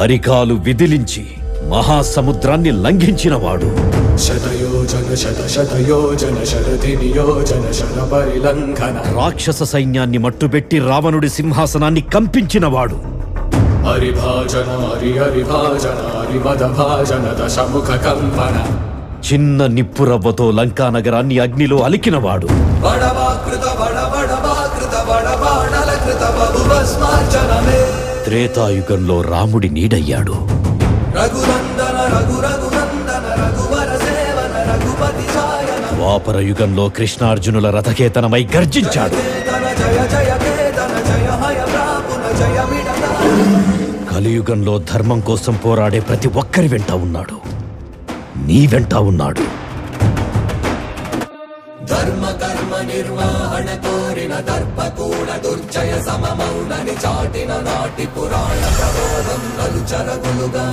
అరికాలు విదిలించి మహాసముద్రాన్ని లంఘించినవాడు. రాక్షస సైన్యాన్ని మట్టుబెట్టి రావణుడి సింహాసనాన్ని కంపించినవాడు. చిన్న నిప్పురవ్వతో లంకా నగరాన్ని అగ్నిలో అలికినవాడు. బడవాకృత బడ బడవాకృత బడబాణల కృత బహుభస్మార్జనమే త్రేతాయుగంలో రాముడి నీడయ్యాడు. రఘునందన రఘు రఘునందన రఘువర సేవన రఘుపతి ఛాయన ద్వాపర యుగంలో కృష్ణార్జునుల రథకేతనమై గర్జించాడు. కలియుగంలో ధర్మం కోసం పోరాడే ప్రతి ఒక్కరి వెంట ఉన్నాడు. నీ వెంట ఉన్నాడు. ధర్మ నిర్వహణ కోరిన దర్పకూడ దుర్జయ సమమౌనని చాటిన నాటి పురాణ ప్రబోధం నలు చరగులుగా